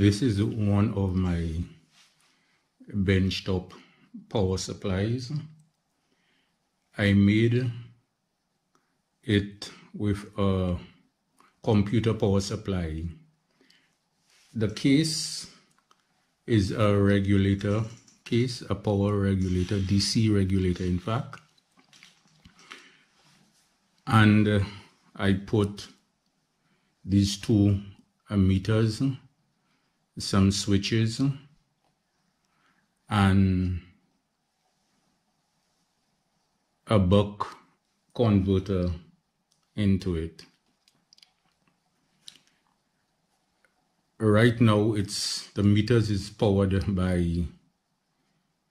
This is one of my benchtop power supplies. I made it with a computer power supply. The case is a regulator case, a power regulator, DC regulator in fact. And I put these two meters, some switches, and a buck converter into it. Right now it's the meters is powered by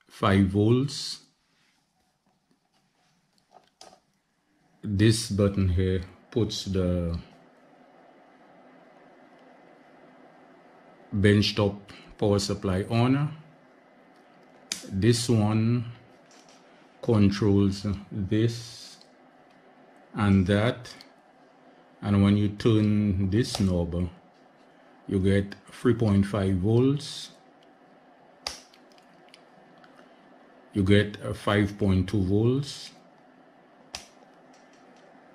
5 volts. This button here puts the benchtop power supply on. This one controls this and that. And when you turn this knob you get 3.5 volts. You get 5.2 volts.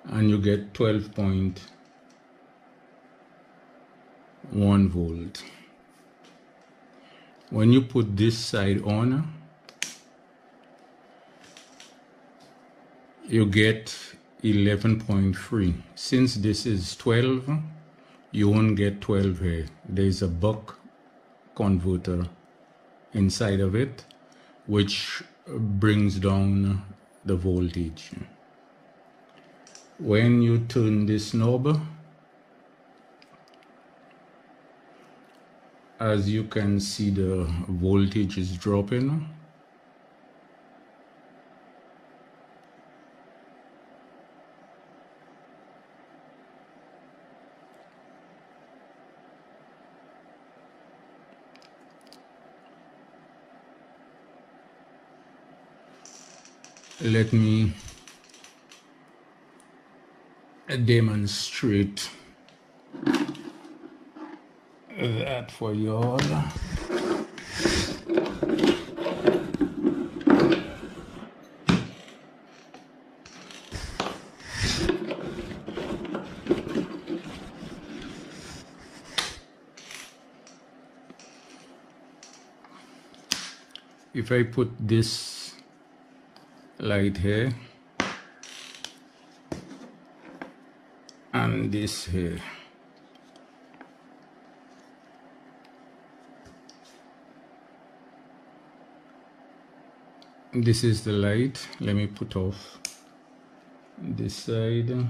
And you get 12.1 volt when you put this side on uh, you get 11.3 since this is 12 you won't get 12 here. There's a buck converter inside of it which brings down the voltage. When you turn this knob as you can see the voltage is dropping. Let me demonstrate that for y'all. If I put this light here and this here this is the light. Let me put off this side.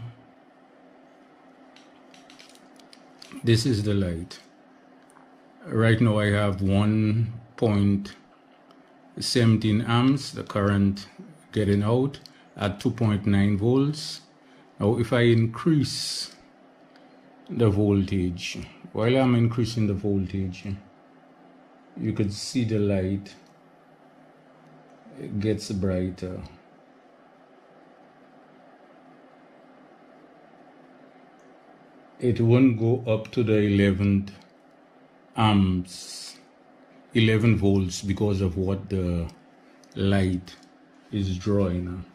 This is the light. Right now I have 1.17 amps. The current getting out at 2.9 volts. Now if I increase the voltage, while I'm increasing the voltage, you could see the light it gets brighter. It won't go up to the 11 amps, 11 volts because of what the light is drawing.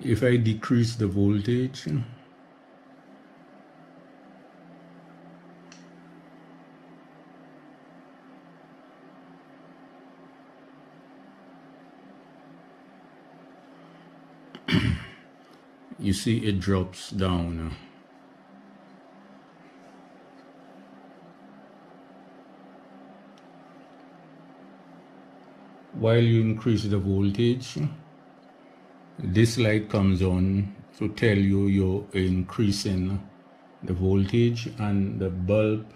If I decrease the voltage, you see it drops down. while you increase the voltage this light comes on to tell you you're increasing the voltage and the bulb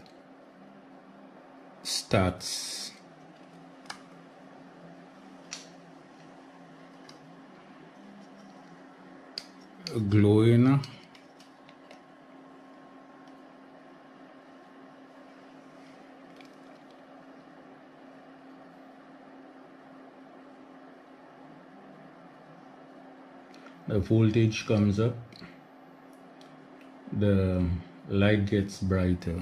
starts glowing the voltage comes up the light gets brighter.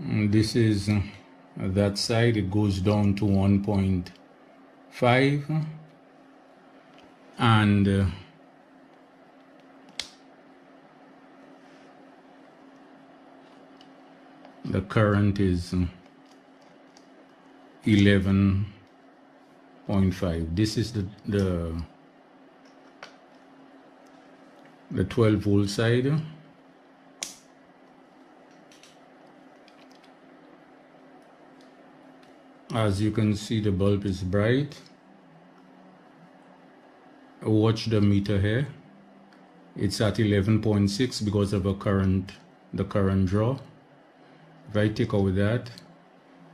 This is uh, that side, it goes down to 1.5 and uh, the current is 11.5 this is the the the 12 volt side as you can see the bulb is bright. Watch the meter here. It's at 11.6 because of a current the current draw. If I take out that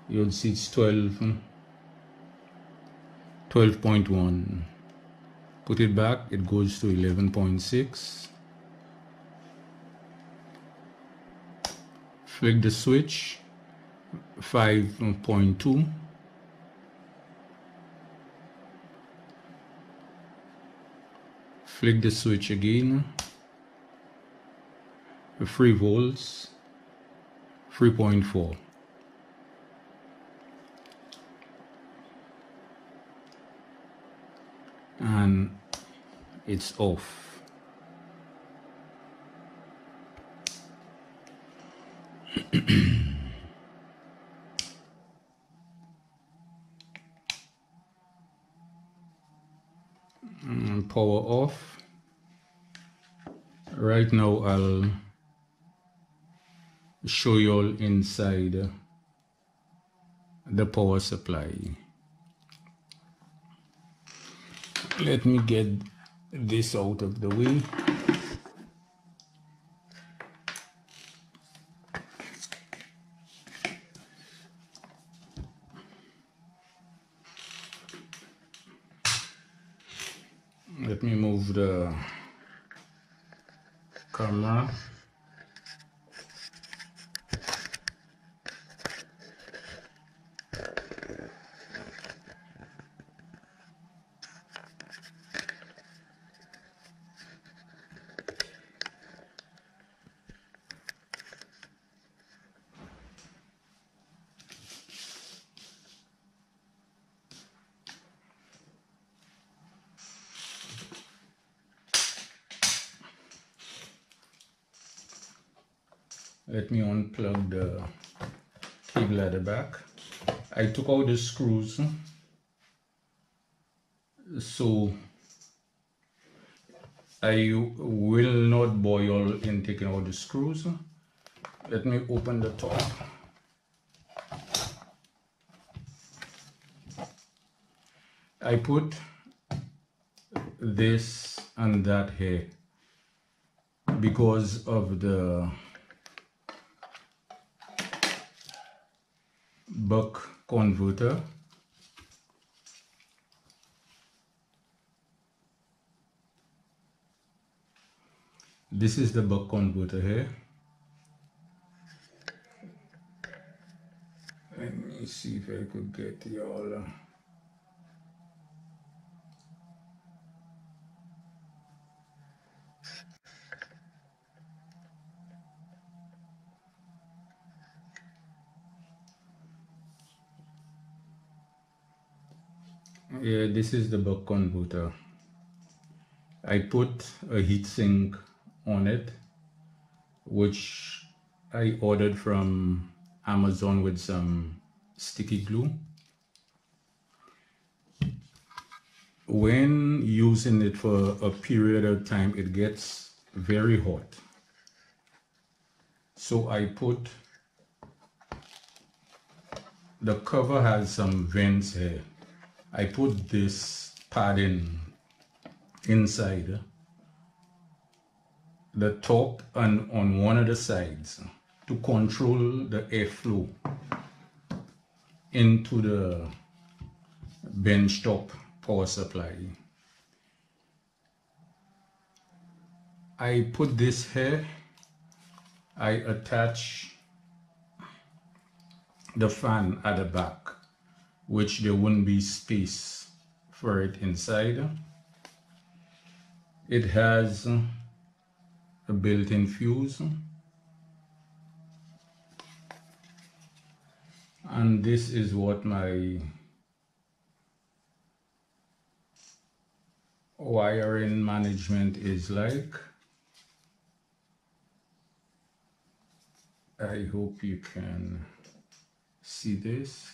you'll see it's 12 hmm, 12.1 put it back it goes to 11.6 flick the switch 5.2 flick the switch again. 3 volts. 3.4 and it's off mm, power off. Right now I'll show you all inside the power supply. Let me get this out of the way let me move the camera let me unplug the cable at the back. I took out the screws. So I will not boil in taking out the screws. Let me open the top. I put this and that here because of the buck converter this is the buck converter here. Let me see if I could get y'all yeah this is the buck converter I put a heatsink on it which I ordered from Amazon with some sticky glue. When using it for a period of time it gets very hot. So I put the cover has some vents here I put this padding inside uh, the top and on one of the sides uh, to control the airflow into the benchtop power supply. I put this here, I attach the fan at the back which there wouldn't be space for it inside. It has a built-in fuse. And this is what my wiring management is like. I hope you can see this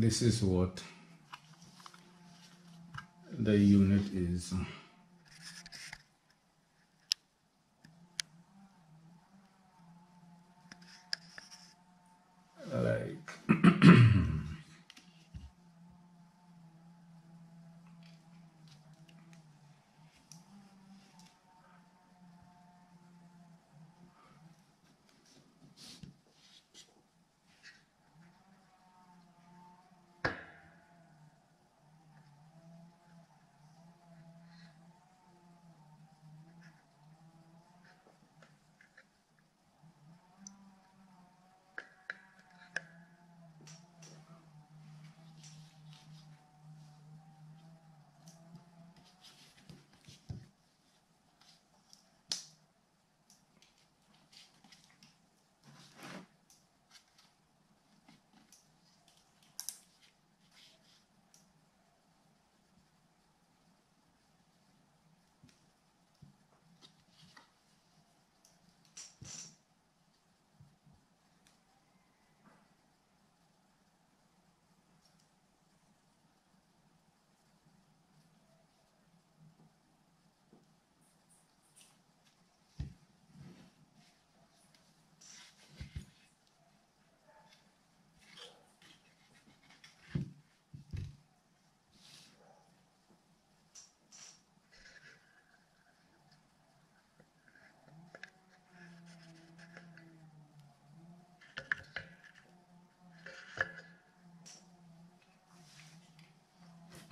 this is what the unit is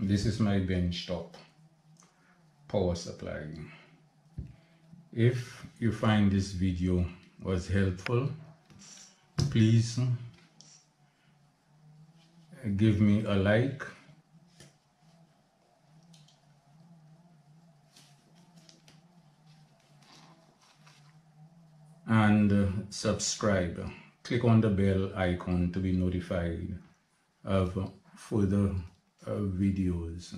this is my bench top. Power supply. If you find this video was helpful please give me a like. And subscribe. Click on the bell icon to be notified of further uh, Uh, videos.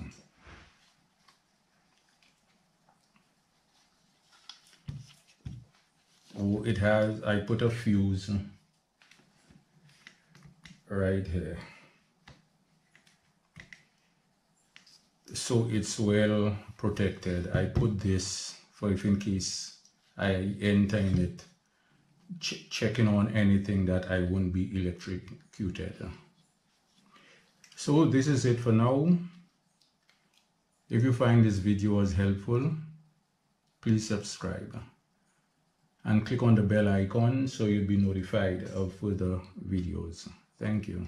Oh, it has, I put a fuse right here. So it's well protected. I put this for if in case I enter in it, ch checking on anything that I won't be electrocuted. So this is it for now. If you find this video was helpful, please subscribe and click on the bell icon so you'll be notified of further videos. Thank you.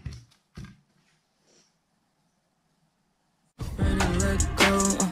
Uh,